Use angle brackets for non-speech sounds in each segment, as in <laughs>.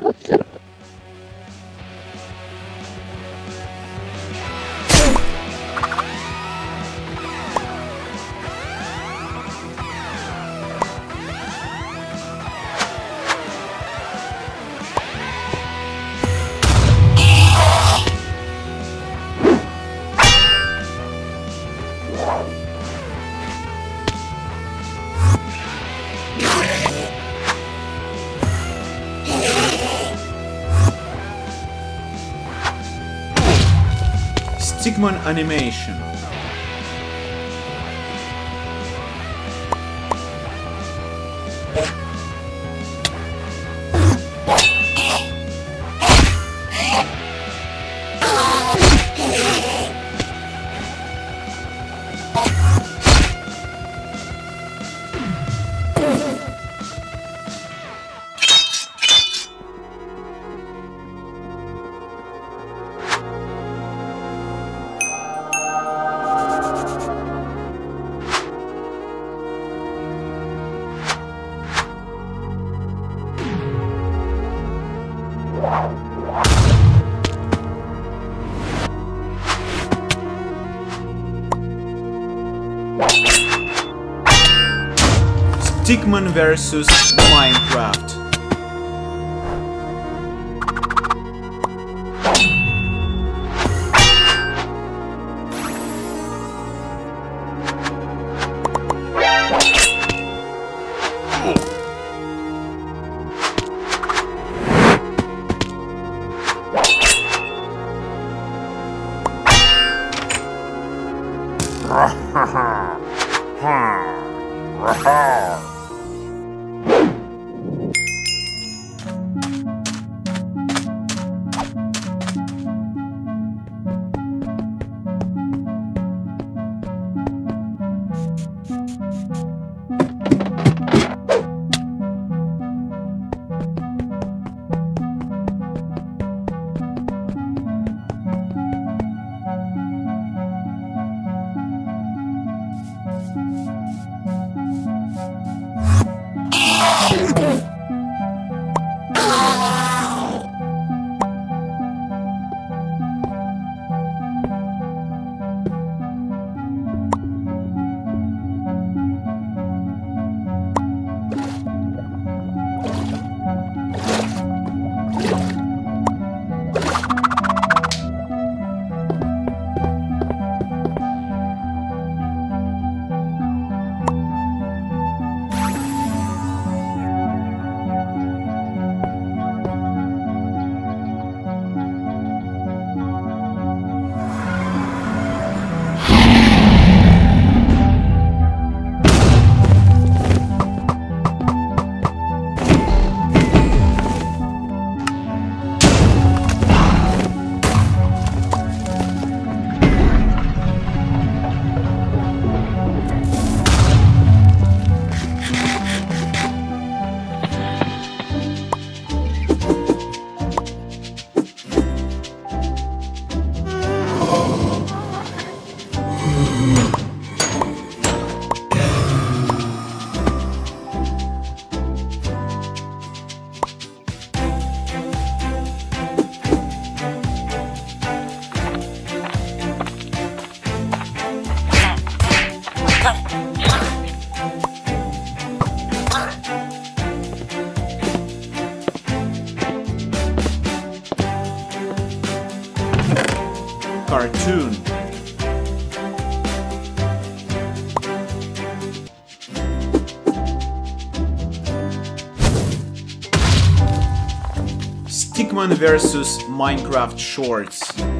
Let's Stickman animation. Stickman versus Minecraft. <laughs> Cartoon. Stickman versus Minecraft Shorts.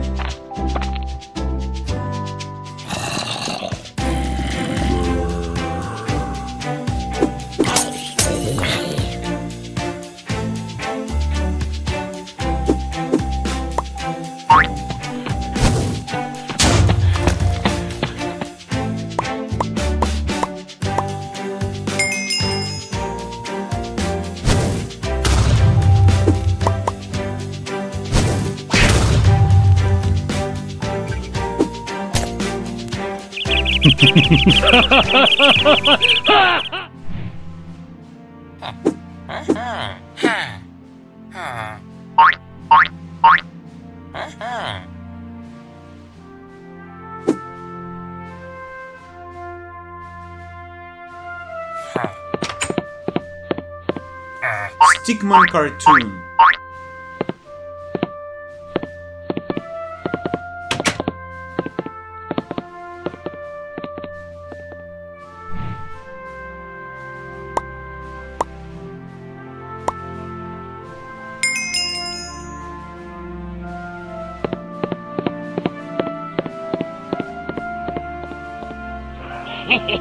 Stickman cartoon.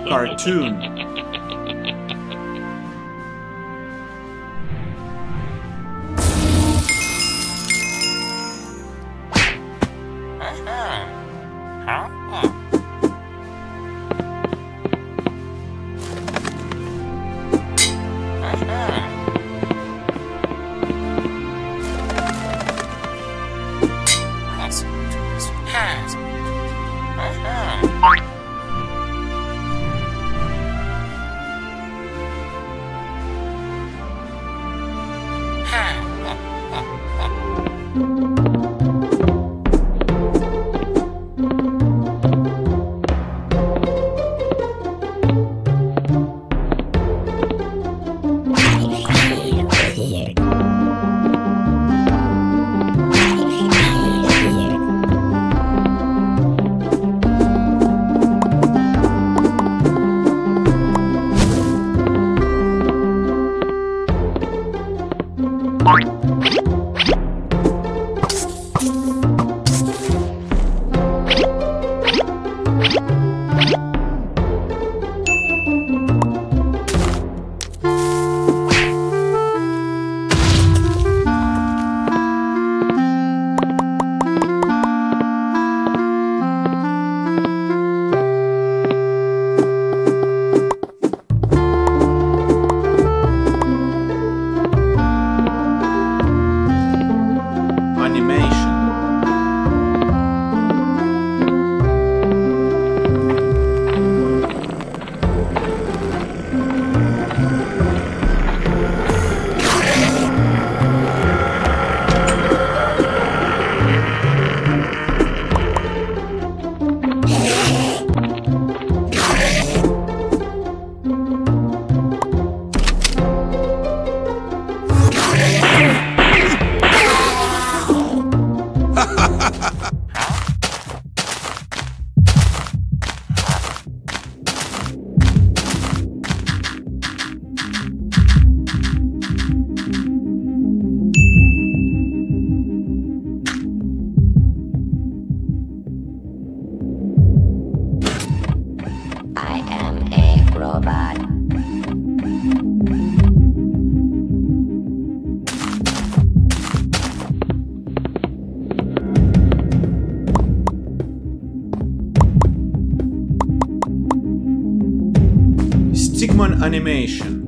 Cartoon. Animation. Yep. Stickman animation.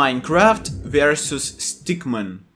Minecraft versus Stickman.